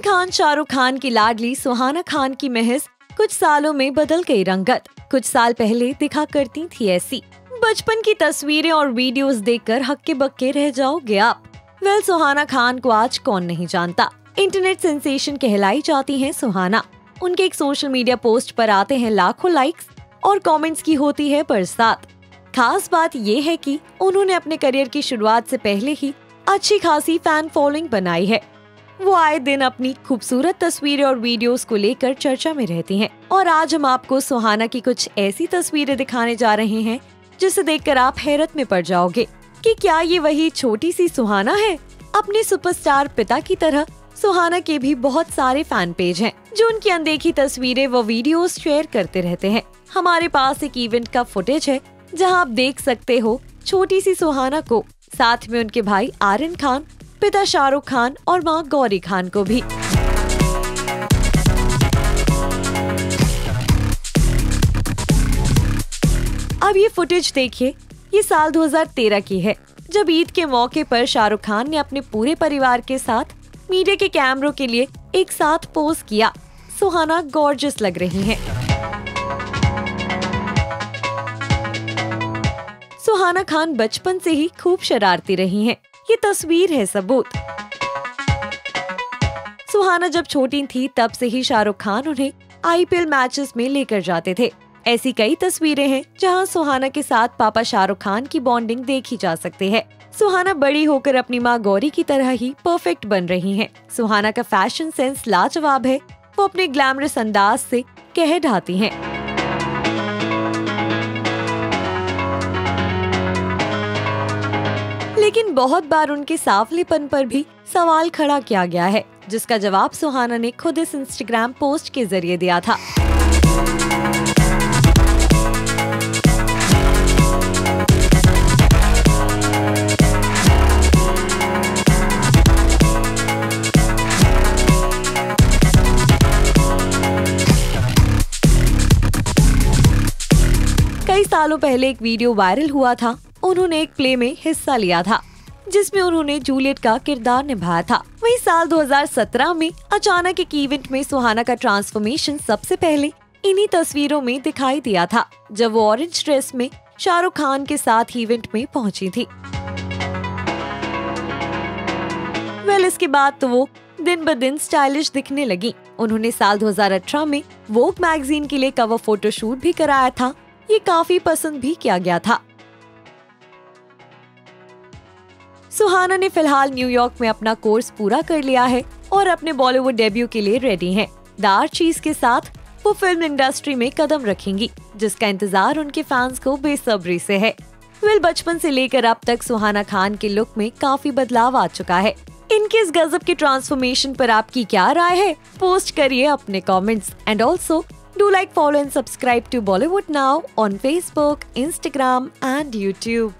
आर्यन खान, शाहरुख खान की लाडली, सुहाना खान की महज कुछ सालों में बदल गई रंगत। कुछ साल पहले दिखा करती थी ऐसी। बचपन की तस्वीरें और वीडियोस देखकर हक्के बक्के रह जाओगे आप। वेल, सुहाना खान को आज कौन नहीं जानता। इंटरनेट सेंसेशन कहलाई जाती हैं सुहाना। उनके एक सोशल मीडिया पोस्ट पर आते हैं लाखों लाइक्स और कमेंट्स की होती है बरसात। खास बात ये है कि उन्होंने अपने करियर की शुरुआत से पहले ही अच्छी खासी फ़ैन फॉलोइंग बनाई है। वो आए दिन अपनी खूबसूरत तस्वीरें और वीडियोस को लेकर चर्चा में रहती हैं। और आज हम आपको सुहाना की कुछ ऐसी तस्वीरें दिखाने जा रहे हैं, जिसे देखकर आप हैरत में पड़ जाओगे कि क्या ये वही छोटी सी सुहाना है? अपने सुपरस्टार पिता की तरह, सुहाना के भी बहुत सारे फ़ैन पेज हैं, जो उनकी अनदेखी तस्वीरें व वीडियोस शेयर करते रहते हैं। हमारे पास एक इवेंट का फुटेज है, जहाँ आप देख सकते हो छोटी सी सुहाना को, साथ में उनके भाई आर्यन खान पिता शाहरुख खान और माँ गौरी खान को भी अब ये फुटेज देखिए, ये साल 2013 की है, जब ईद के मौके पर शाहरुख खान ने अपने पूरे परिवार के साथ मीडिया के कैमरों के लिए एक साथ पोज किया सुहाना गॉर्जियस लग रही हैं। सुहाना खान बचपन से ही खूब शरारती रही हैं। ये तस्वीर है सबूत सुहाना जब छोटी थी, तब से ही शाहरुख खान उन्हें आईपीएल मैचेस में लेकर जाते थे ऐसी कई तस्वीरें हैं, जहाँ सुहाना के साथ पापा शाहरुख खान की बॉन्डिंग देखी जा सकती है सुहाना बड़ी होकर अपनी माँ गौरी की तरह ही परफेक्ट बन रही हैं। सुहाना का फ़ैशन सेंस लाजवाब है, वो अपने ग्लैमरस अंदाज से कह ढाती हैं। लेकिन बहुत बार उनके सावलेपन पर भी सवाल खड़ा किया गया है, जिसका जवाब सुहाना ने खुद इस इंस्टाग्राम पोस्ट के ज़रिए दिया था। कई सालों पहले एक वीडियो वायरल हुआ था उन्होंने एक प्ले में हिस्सा लिया था, जिसमें उन्होंने जूलियट का किरदार निभाया था। वही साल 2017 में अचानक एक इवेंट में सुहाना का ट्रांसफॉर्मेशन सबसे पहले इन्हीं तस्वीरों में दिखाई दिया था, जब वो ऑरेंज ड्रेस में शाहरुख खान के साथ इवेंट में पहुँची थी। वेल इसके बाद तो वो दिन ब दिन स्टाइलिश दिखने लगी। उन्होंने साल 2018 में वोक मैगजीन के लिए कवर फोटोशूट भी कराया था। ये काफ़ी पसंद भी किया गया था। सुहाना ने फ़िलहाल न्यूयॉर्क में अपना कोर्स पूरा कर लिया है और अपने बॉलीवुड डेब्यू के लिए रेडी हैं। दार चीज़ के साथ वो फ़िल्म इंडस्ट्री में कदम रखेंगी, जिसका इंतज़ार उनके फैंस को बेसब्री से है। वेल बचपन से लेकर अब तक सुहाना खान के लुक में काफ़ी बदलाव आ चुका है। इनके इस गजब के ट्रांसफॉर्मेशन पर आपकी क्या राय है, पोस्ट करिए अपने comments and also do like follow and subscribe to Bollywood now on Facebook Instagram and YouTube